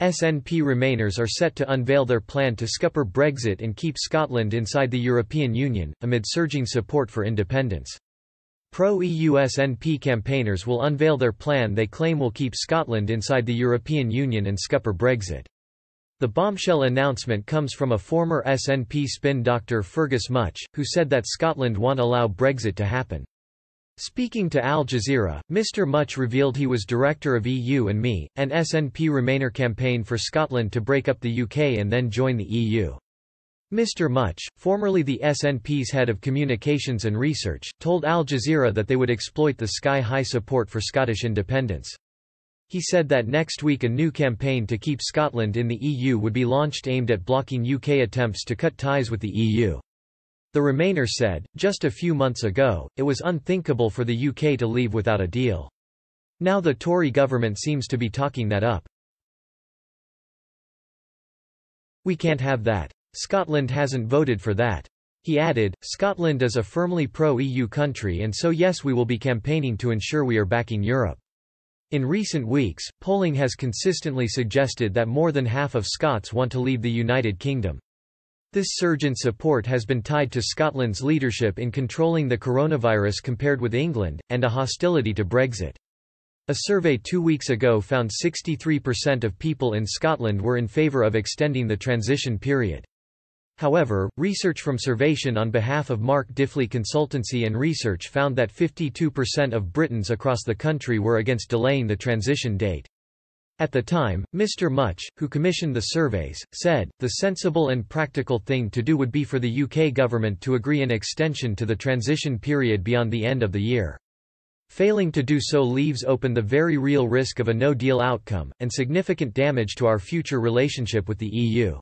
SNP Remainers are set to unveil their plan to scupper Brexit and keep Scotland inside the European Union, amid surging support for independence. Pro-EU SNP campaigners will unveil their plan they claim will keep Scotland inside the European Union and scupper Brexit. The bombshell announcement comes from a former SNP spin doctor Fergus Mutch, who said that Scotland won't allow Brexit to happen. Speaking to Al Jazeera, Mr Mutch revealed he was director of EU and Me, an SNP Remainer campaign for Scotland to break up the UK and then join the EU. Mr Mutch, formerly the SNP's head of communications and research, told Al Jazeera that they would exploit the sky-high support for Scottish independence. He said that next week a new campaign to keep Scotland in the EU would be launched aimed at blocking UK attempts to cut ties with the EU. The Remainer said, just a few months ago, it was unthinkable for the UK to leave without a deal. Now the Tory government seems to be talking that up. We can't have that. Scotland hasn't voted for that. He added, Scotland is a firmly pro-EU country and so yes we will be campaigning to ensure we are backing Europe. In recent weeks, polling has consistently suggested that more than half of Scots want to leave the United Kingdom. This surge in support has been tied to Scotland's leadership in controlling the coronavirus compared with England, and a hostility to Brexit. A survey two weeks ago found 63% of people in Scotland were in favour of extending the transition period. However, research from Survation on behalf of Mark Diffley Consultancy and Research found that 52% of Britons across the country were against delaying the transition date. At the time, Mr. Mutch, who commissioned the surveys, said, the sensible and practical thing to do would be for the UK government to agree an extension to the transition period beyond the end of the year. Failing to do so leaves open the very real risk of a no-deal outcome, and significant damage to our future relationship with the EU.